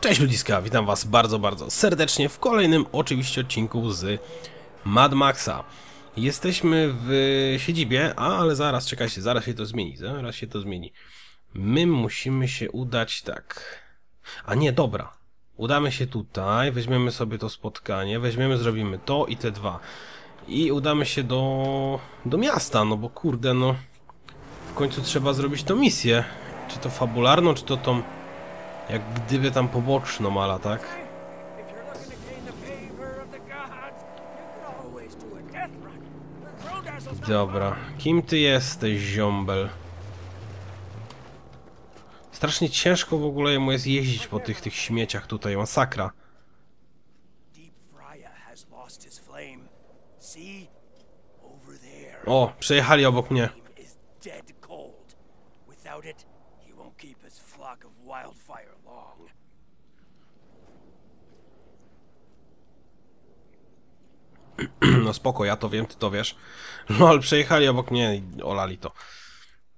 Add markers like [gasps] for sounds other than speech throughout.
Cześć ludziska, witam was bardzo, bardzo serdecznie w kolejnym oczywiście odcinku z Mad Maxa. Jesteśmy w siedzibie, a, ale zaraz, czekajcie, zaraz się to zmieni, zaraz się to zmieni. My musimy się udać tak... A nie, dobra. Udamy się tutaj, weźmiemy sobie to spotkanie, weźmiemy, zrobimy to i te dwa. I udamy się do, do miasta, no bo kurde, no... W końcu trzeba zrobić tą misję. Czy to fabularną, czy to tą... Jak gdyby tam poboczną, ala, tak? Dobra. Kim ty jesteś, ziombel? Strasznie ciężko w ogóle mu jest jeździć po tych, tych śmieciach tutaj, masakra. O, przejechali obok mnie. [clears throat] No spoko, ja to wiem, ty to wiesz. No ale przejechali obok mnie i olali to.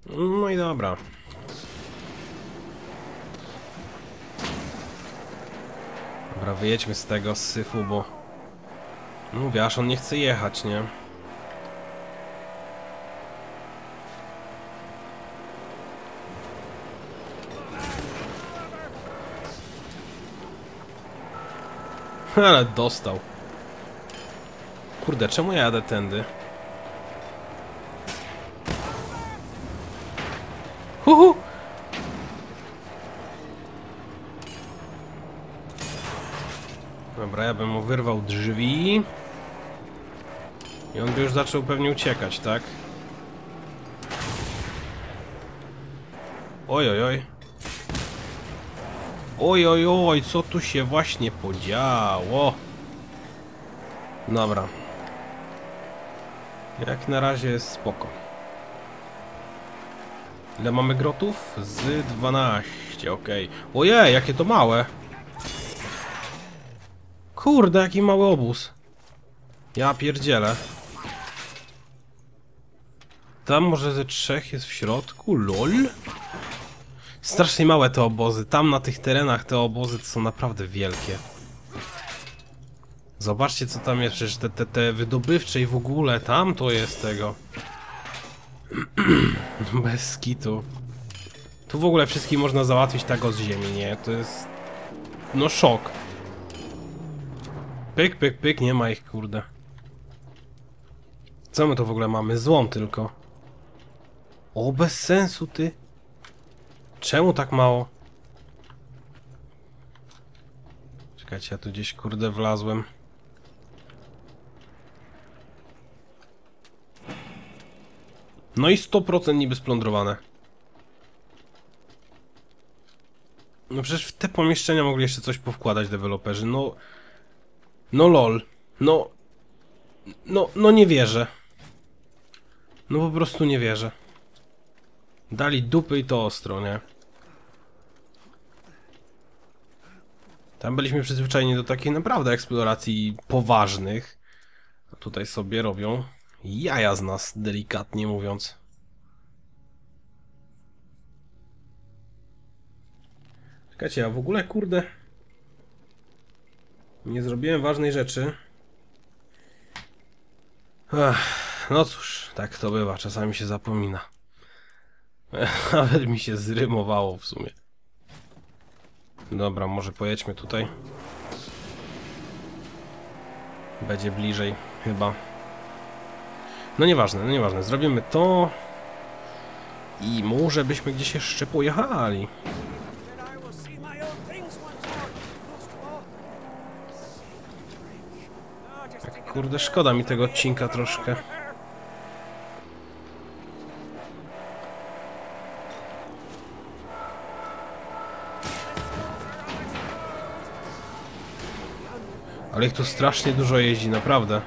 No i dobra. Dobra, wyjedźmy z tego syfu, bo... Mówię, aż on nie chce jechać, nie? [laughs] Ale dostał. Kurde, czemu ja jadę tędy? Huhu! Dobra, ja bym mu wyrwał drzwi. I on by już zaczął pewnie uciekać, tak? Oj, oj, oj. Oj, oj, oj, co tu się właśnie podziało? Dobra. Jak na razie jest spoko. Ile mamy grotów? Z 12, okej. Ojej, jakie to małe. Kurde, jaki mały obóz. Ja pierdzielę. Tam może ze trzech jest w środku? LOL? Strasznie małe te obozy. Tam na tych terenach te obozy są naprawdę wielkie. Zobaczcie co tam jest, przecież te, te, te wydobywcze i w ogóle tam to jest tego. [clears throat] Bez skitu. Tu w ogóle wszystkich można załatwić tak z ziemi, nie? To jest... No szok. Pyk, pyk, pyk, nie ma ich, kurde. Co my to w ogóle mamy? Złom tylko. O, bez sensu, ty. Czemu tak mało? Czekajcie, ja tu gdzieś, kurde, wlazłem. No i 100% niby splądrowane. No przecież w te pomieszczenia mogli jeszcze coś powkładać deweloperzy. No... No lol. No... No, no nie wierzę. No po prostu nie wierzę. Dali dupy i to ostro, nie? Tam byliśmy przyzwyczajeni do takiej naprawdę eksploracji poważnych. A tutaj sobie robią jaja z nas, delikatnie mówiąc. Czekajcie, a w ogóle, kurde... Nie zrobiłem ważnej rzeczy. Ach, no cóż, tak to bywa, czasami się zapomina. [laughs] Nawet mi się zrymowało w sumie. Dobra, może pojedźmy tutaj. Będzie bliżej, chyba. No nieważne, no nieważne. Zrobimy to. I może byśmy gdzieś jeszcze pojechali. Of Kurde, szkoda mi tego odcinka troszkę. Ale ich tu strasznie dużo jeździ, naprawdę.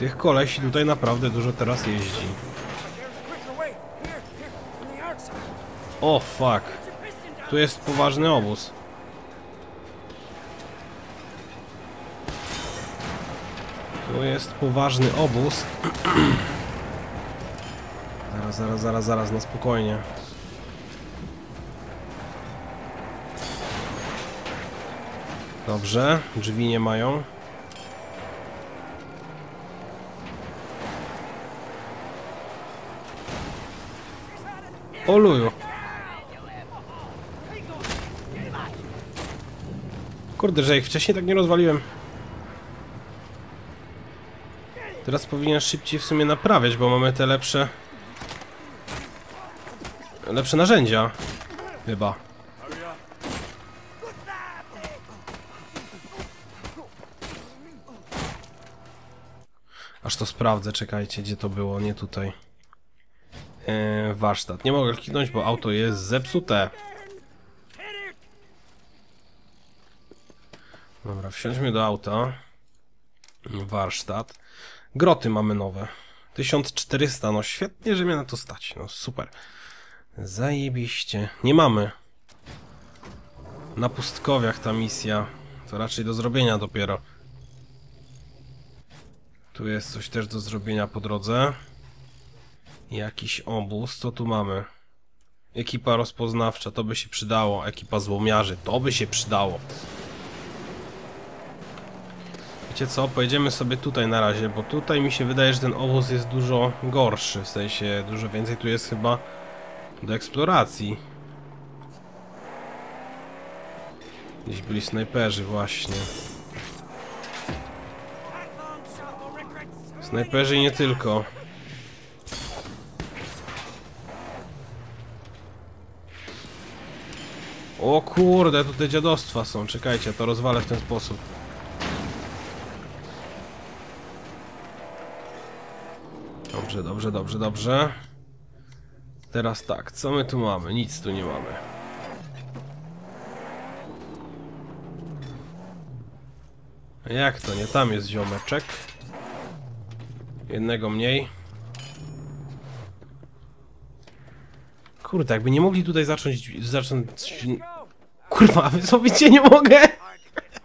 Tych kolesi tutaj naprawdę dużo teraz jeździ. O oh, fuck. Tu jest poważny obóz. Tu jest poważny obóz. [clears throat] zaraz, zaraz, zaraz, zaraz, na spokojnie. Dobrze, drzwi nie mają. Oluju. Kurde, że ich wcześniej tak nie rozwaliłem. Teraz powinien szybciej w sumie naprawiać, bo mamy te lepsze... Lepsze narzędzia. Chyba. Aż to sprawdzę, czekajcie, gdzie to było, nie tutaj. Eee, warsztat. Nie mogę kliknąć, bo auto jest zepsute. Dobra, wsiądźmy do auta. Warsztat. Groty mamy nowe. 1400, no świetnie, że mnie na to stać. No super. Zajebiście. Nie mamy. Na pustkowiach ta misja. To raczej do zrobienia dopiero. Tu jest coś też do zrobienia po drodze. Jakiś obóz. Co tu mamy? Ekipa rozpoznawcza, to by się przydało. Ekipa złomiarzy, to by się przydało. Wiecie co? Pojedziemy sobie tutaj na razie, bo tutaj mi się wydaje, że ten obóz jest dużo gorszy. W sensie, dużo więcej tu jest chyba do eksploracji. Gdzieś byli snajperzy właśnie. Snajperzy nie tylko. O kurde, tutaj dziadostwa są. Czekajcie, to rozwalę w ten sposób. Dobrze, dobrze, dobrze, dobrze. Teraz tak, co my tu mamy? Nic tu nie mamy. Jak to nie? Tam jest ziomeczek. Jednego mniej. Kurde, jakby nie mogli tutaj zacząć... zacząć... Kurwa, wy sobie cię nie mogę!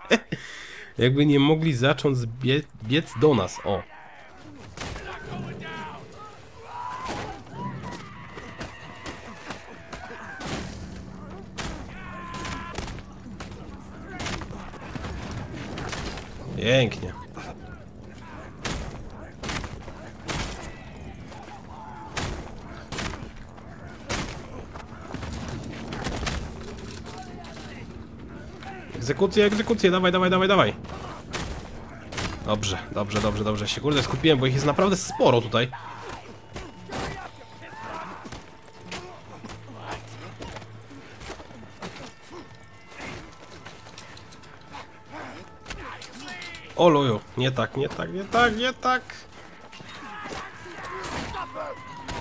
[laughs] jakby nie mogli zacząć bie biec do nas, o. Pięknie. Egzekucję, egzekucję, dawaj, dawaj, dawaj, dawaj. Dobrze, dobrze, dobrze, dobrze. Się kurde skupiłem, bo ich jest naprawdę sporo tutaj. O luju, nie tak, nie tak, nie tak, nie tak.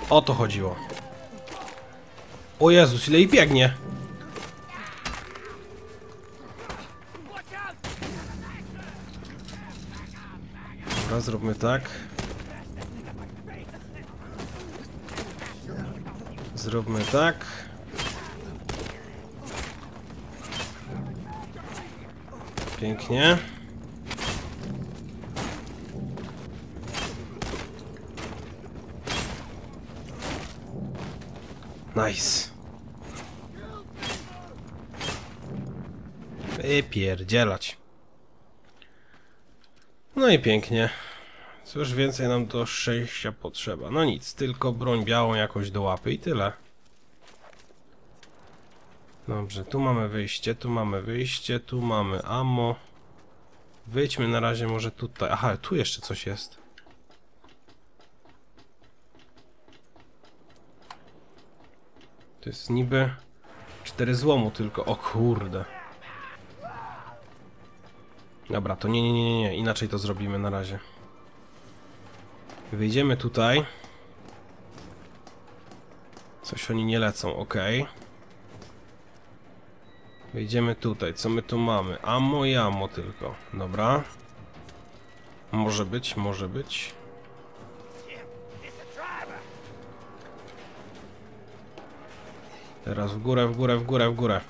O to chodziło. O Jezus, ile i biegnie. Dobra, zróbmy tak. Zróbmy tak. Pięknie. Nice. Wypierdzielać. No i pięknie. Cóż więcej nam do szczęścia potrzeba. No nic, tylko broń białą jakoś do łapy i tyle. Dobrze, tu mamy wyjście, tu mamy wyjście, tu mamy ammo. Wyjdźmy na razie może tutaj. Aha, tu jeszcze coś jest. To jest niby cztery złomu tylko. O kurde. Dobra, to nie, nie, nie, nie, inaczej to zrobimy na razie. Wyjdziemy tutaj. Coś oni nie lecą, ok. Wyjdziemy tutaj, co my tu mamy? Ammo i ammo tylko, dobra. Może być, może być. Teraz w górę, w górę, w górę, w górę.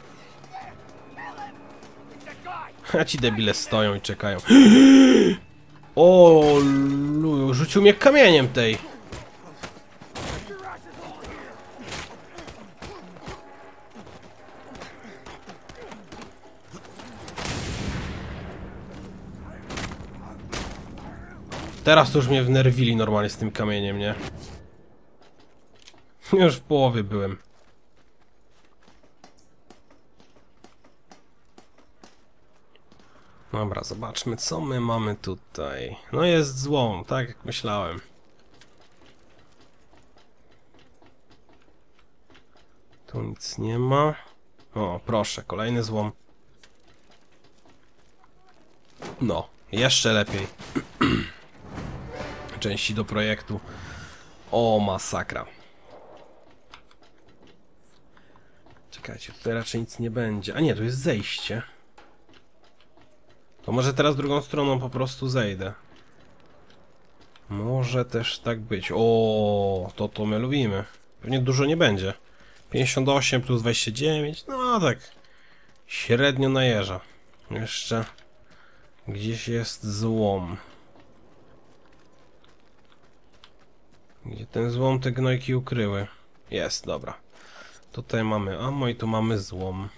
A [laughs] ci debile stoją i czekają. [gasps] [gasps] O, luju, rzucił mnie kamieniem tej. Teraz to już mnie wnerwili normalnie z tym kamieniem, nie? Już w połowie byłem. Dobra, zobaczmy co my mamy tutaj. No jest złom, tak jak myślałem. Tu nic nie ma. O, proszę, kolejny złom. No, jeszcze lepiej. [clears throat] Części do projektu. O, masakra. Czekajcie, tutaj raczej nic nie będzie. A nie, tu jest zejście. To może teraz drugą stroną po prostu zejdę. Może też tak być. O, to to my lubimy. Pewnie dużo nie będzie. 58 plus 29, no tak. Średnio najeża. Jeszcze gdzieś jest złom. Gdzie ten złom te gnojki ukryły? Jest, dobra. Tutaj mamy ammo i tu mamy złom.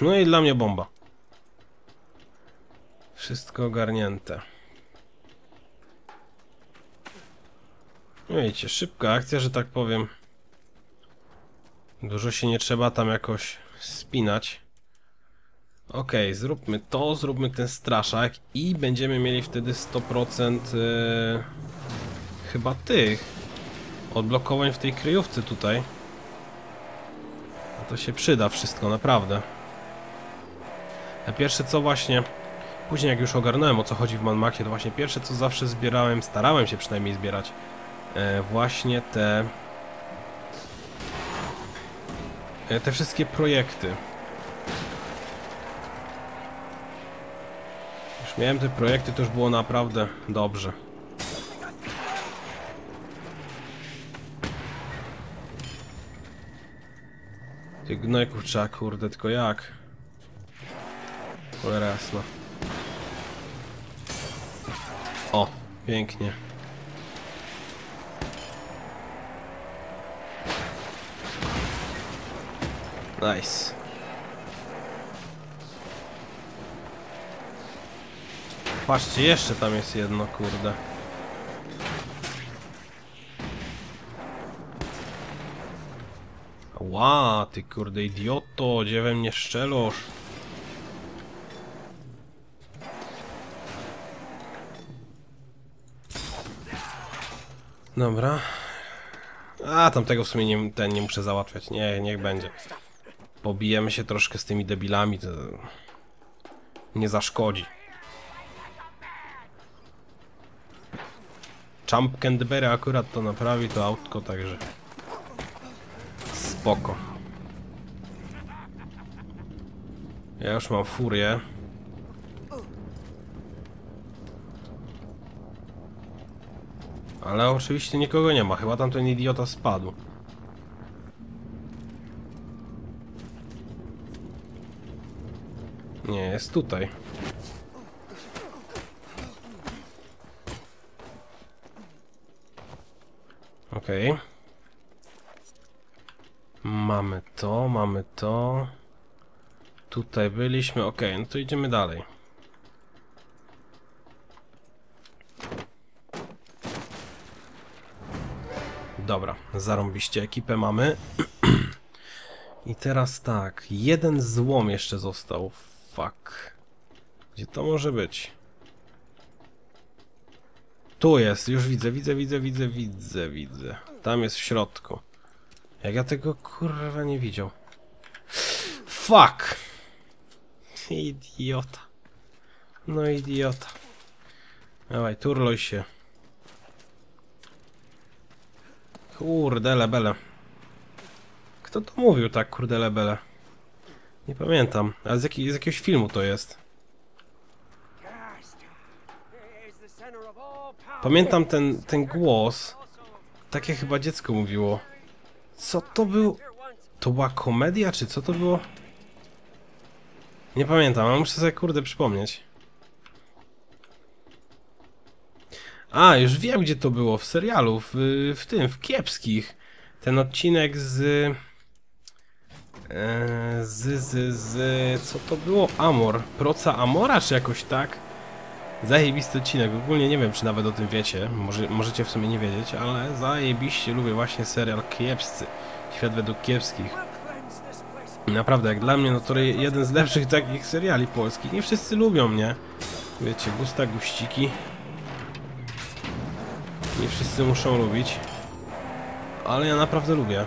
No i dla mnie bomba. Wszystko ogarnięte. No wiecie, szybka akcja, że tak powiem. Dużo się nie trzeba tam jakoś spinać. Okej, zróbmy to, zróbmy ten straszak i będziemy mieli wtedy 100% yy, chyba tych odblokowań w tej kryjówce tutaj. A to się przyda wszystko, naprawdę. A pierwsze co właśnie, później jak już ogarnąłem o co chodzi w Manmacie, to właśnie pierwsze co zawsze zbierałem, starałem się przynajmniej zbierać, e, właśnie te e, te wszystkie projekty. Już miałem te projekty, to już było naprawdę dobrze. Tych gnojków trzeba, kurde, tylko jak? Cholera jasna. O, pięknie. Nice. Patrzcie, jeszcze tam jest jedno, kurde. Ła, ty kurde idioto, gdzie we mnie szczelosz? Dobra. A, tamtego w sumie nie, ten nie muszę załatwiać. Nie, niech będzie. Pobijemy się troszkę z tymi debilami, to nie zaszkodzi. Champ Canterbury akurat to naprawi to autko, także spoko. Ja już mam furię. Ale oczywiście nikogo nie ma, chyba tamten idiota spadł. Nie, jest tutaj. Okej. Mamy to, mamy to. Tutaj byliśmy, okej, no to idziemy dalej. Zarąbiście ekipę mamy. [clears throat] I teraz tak, jeden złom jeszcze został. Fuck. Gdzie to może być? Tu jest, już widzę, widzę, widzę, widzę, widzę, widzę. Tam jest w środku. Jak ja tego kurwa nie widział. Fuck! Idiota. No idiota. Dawaj, turloj się. Kurde lebele. Kto to mówił tak, kurde lebele? Nie pamiętam. Ale z, jaki, z jakiegoś filmu to jest. Pamiętam ten, ten głos. Takie chyba dziecko mówiło. Co to było? To była komedia, czy co to było? Nie pamiętam, ale muszę sobie kurde przypomnieć. A, już wiem gdzie to było, w serialu, w, w tym, w Kiepskich. Ten odcinek z... e, Z, z, z... Co to było? Amor. Proca Amora, czy jakoś tak? Zajebisty odcinek. Ogólnie nie wiem, czy nawet o tym wiecie. Może, możecie w sumie nie wiedzieć, ale zajebiście lubię właśnie serial Kiepscy. Świat według kiepskich. Naprawdę, jak dla mnie, no to je- jeden z lepszych takich seriali polskich. Nie wszyscy lubią mnie. Wiecie, gusta, guściki. Nie wszyscy muszą lubić. Ale ja naprawdę lubię.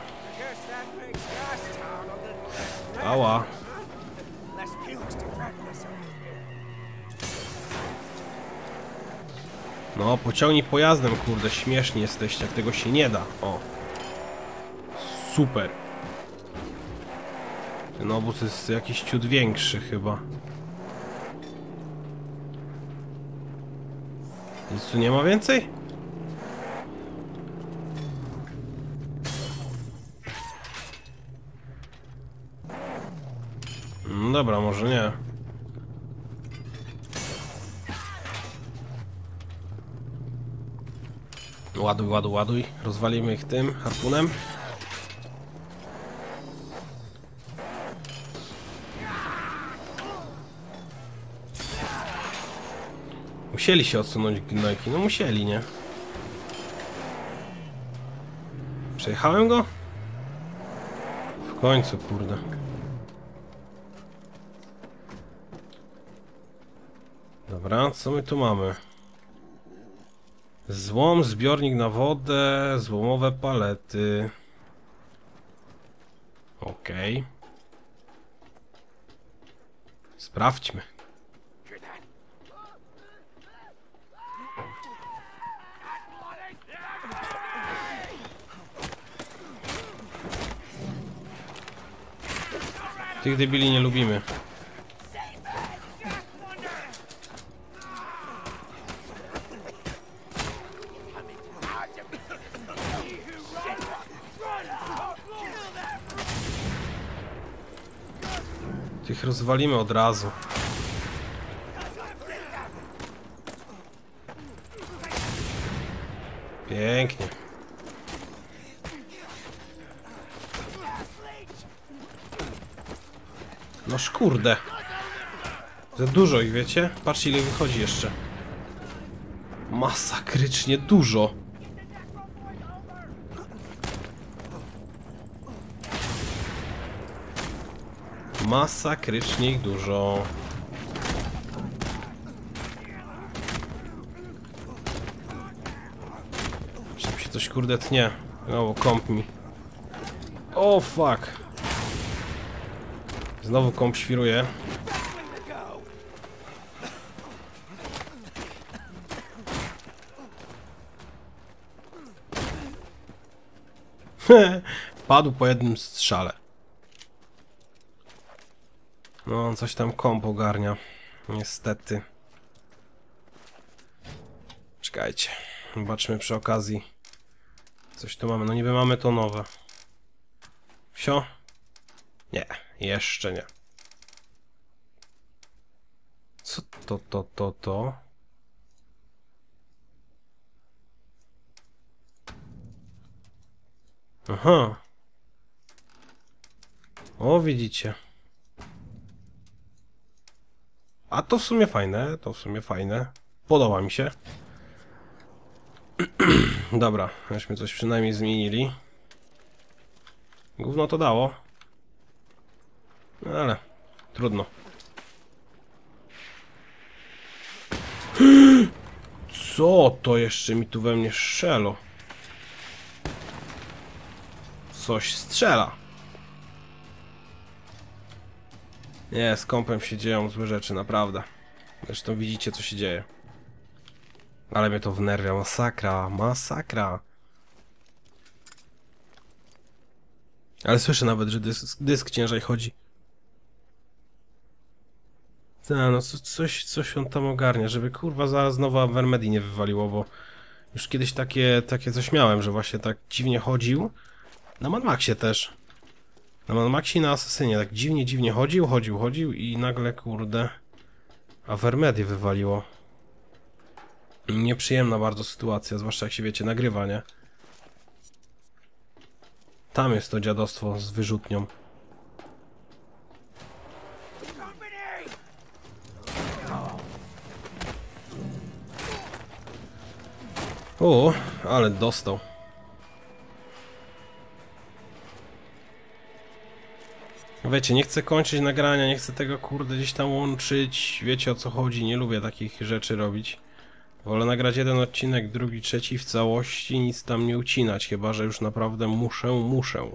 Ała. No, pociągnij pojazdem, kurde, śmieszni jesteście, jak tego się nie da. O. Super. Ten obóz jest jakiś ciut większy chyba. Nic tu nie ma więcej? Dobra, może nie. Ładuj, ładuj, ładuj. Rozwalimy ich tym harpunem. Musieli się odsunąć gnojki. No musieli, nie? Przejechałem go? W końcu, kurde. Dobra, co my tu mamy? Złom, zbiornik na wodę, złomowe palety. Okej. Sprawdźmy. Tych debili nie lubimy. Tych rozwalimy od razu. Pięknie. No szkurde. Za dużo ich, wiecie? Patrzcie ile wychodzi jeszcze. Masakrycznie dużo. Masakrycznie ich dużo. Szybko się coś kurde tnie. O, komp mi. O, fuck. Znowu komp świruje. [laughs] Padł po jednym strzale. No, coś tam komp ogarnia. Niestety. Czekajcie. Zobaczmy przy okazji. Coś tu mamy. No niby mamy to nowe. Wsio? Nie, jeszcze nie. Co to, to, to, to? Aha. O, widzicie. A to w sumie fajne, to w sumie fajne. Podoba mi się. [clears throat] Dobra, żeśmy coś przynajmniej zmienili. Gówno to dało. No ale trudno. [gasps] Co to jeszcze mi tu we mnie strzelo? Coś strzela. Nie, z kąpem się dzieją złe rzeczy, naprawdę. Zresztą widzicie, co się dzieje. Ale mnie to wnerwia, masakra, masakra. Ale słyszę nawet, że dysk, dysk ciężej chodzi. Ta, no co, coś, coś on tam ogarnia, żeby kurwa zaraz znowu Avermedi nie wywaliło, bo już kiedyś takie, takie coś miałem, że właśnie tak dziwnie chodził Na Mad Maxie też. Na Mad Maxie i na Asasynie tak dziwnie, dziwnie chodził, chodził, chodził i nagle, kurde... Avermedy wywaliło. Nieprzyjemna bardzo sytuacja, zwłaszcza jak się wiecie, nagrywa, nie? Tam jest to dziadostwo z wyrzutnią. O, ale dostał. Wiecie, nie chcę kończyć nagrania, nie chcę tego kurde gdzieś tam łączyć. Wiecie o co chodzi, nie lubię takich rzeczy robić. Wolę nagrać jeden odcinek, drugi, trzeci w całości, nic tam nie ucinać, chyba że już naprawdę muszę, muszę.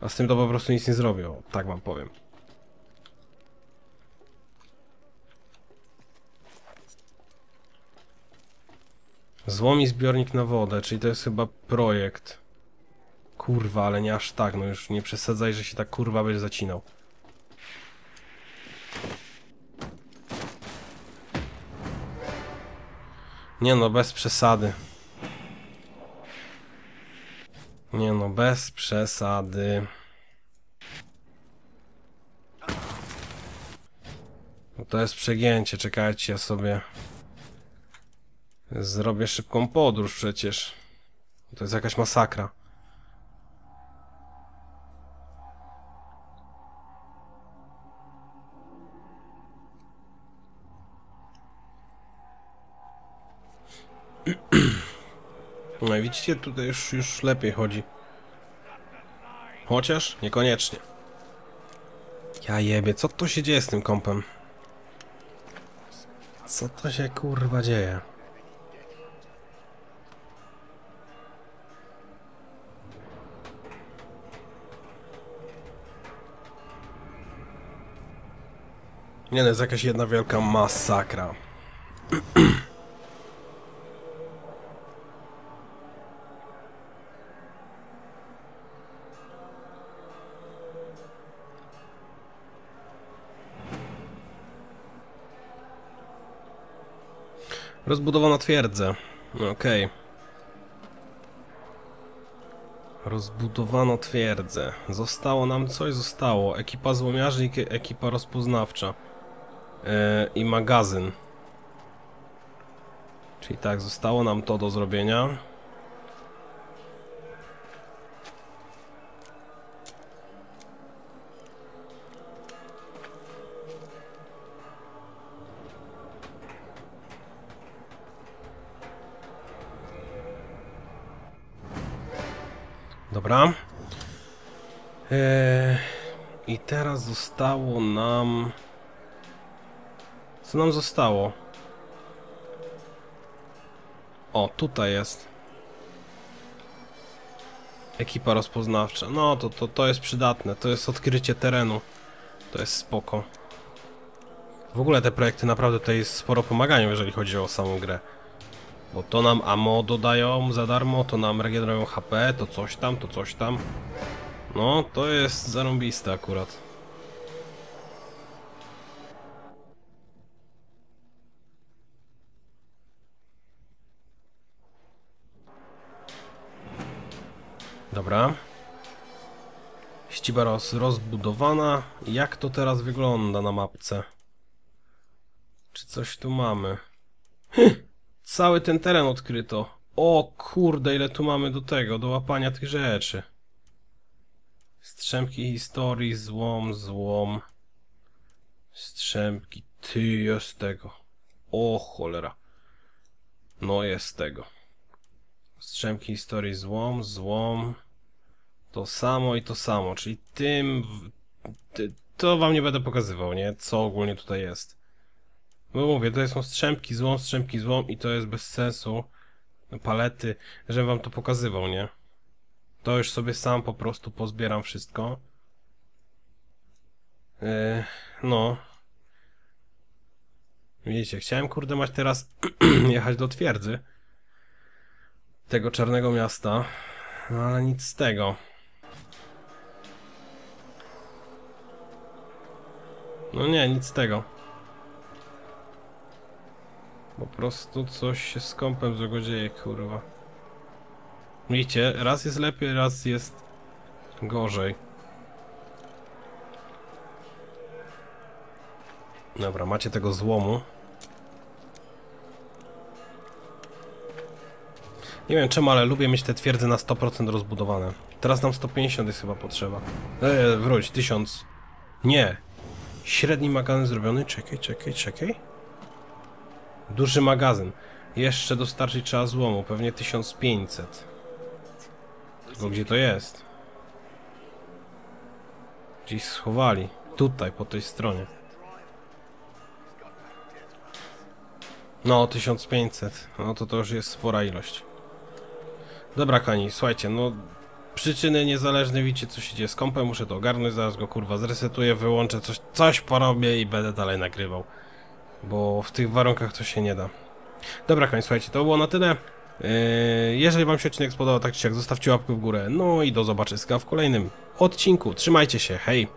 A z tym to po prostu nic nie zrobię, tak wam powiem. Złomi zbiornik na wodę, czyli to jest chyba projekt. Kurwa, ale nie aż tak, no już nie przesadzaj, że się tak kurwa będzie zacinał. Nie no, bez przesady. Nie no, bez przesady. No to jest przegięcie, czekajcie, ja sobie... Zrobię szybką podróż przecież. To jest jakaś masakra. Widzicie, tutaj już, już lepiej chodzi. Chociaż niekoniecznie. Ja jebie, co to się dzieje z tym kompem? Co to się kurwa dzieje? Nie no, jest jakaś jedna wielka masakra. Rozbudowano twierdzę. Okej. Rozbudowano twierdzę. Zostało nam coś, zostało. Ekipa złomiarzy i ekipa rozpoznawcza. E, I magazyn. Czyli tak, zostało nam to do zrobienia. Dobra. Eee, I teraz zostało nam... Co nam zostało? O, tutaj jest. Ekipa rozpoznawcza. No, to, to, to jest przydatne. To jest odkrycie terenu. To jest spoko. W ogóle te projekty naprawdę tutaj sporo pomagają, jeżeli chodzi o samą grę. Bo to nam ammo dodają za darmo, to nam regenerują HP, to coś tam, to coś tam. No, to jest zarąbiste akurat. Dobra. Ściba roz, rozbudowana. Jak to teraz wygląda na mapce? Czy coś tu mamy? Cały ten teren odkryto. O kurde, ile tu mamy do tego, do łapania tych rzeczy. Strzępki historii, złom, złom. Strzępki, ty jest tego. O cholera. No jest tego. Strzępki historii, złom, złom. To samo i to samo, czyli tym... To wam nie będę pokazywał, nie? Co ogólnie tutaj jest. Bo mówię, to są strzępki złom, strzępki złom i to jest bez sensu. Palety, żebym wam to pokazywał, nie? To już sobie sam po prostu pozbieram wszystko. Yy, no. Widzicie, chciałem kurde mać teraz [clears throat] jechać do twierdzy. Tego czarnego miasta. No ale nic z tego. No nie, nic z tego. Po prostu coś się z kąpem złego dzieje, kurwa. Widzicie, raz jest lepiej, raz jest gorzej. Dobra, macie tego złomu. Nie wiem czemu, ale lubię mieć te twierdze na 100% rozbudowane. Teraz nam 150 jest chyba potrzeba. Eee, wróć, 1000. Nie. Średni magazyn zrobiony. Czekaj, czekaj, czekaj. Duży magazyn. Jeszcze dostarczyć trzeba złomu, pewnie 1500. Tylko gdzie to jest? Gdzieś schowali. Tutaj, po tej stronie. No, 1500. No to to już jest spora ilość. Dobra, kani, słuchajcie, no... Przyczyny niezależne, widzicie co się dzieje z kompem, muszę to ogarnąć, zaraz go kurwa zresetuję, wyłączę, coś, coś porobię i będę dalej nagrywał. Bo w tych warunkach to się nie da. Dobra, koń, słuchajcie, to było na tyle. Yy, jeżeli wam się odcinek spodobał, tak czy siak, zostawcie łapkę w górę. No i do zobaczenia w kolejnym odcinku. Trzymajcie się, hej!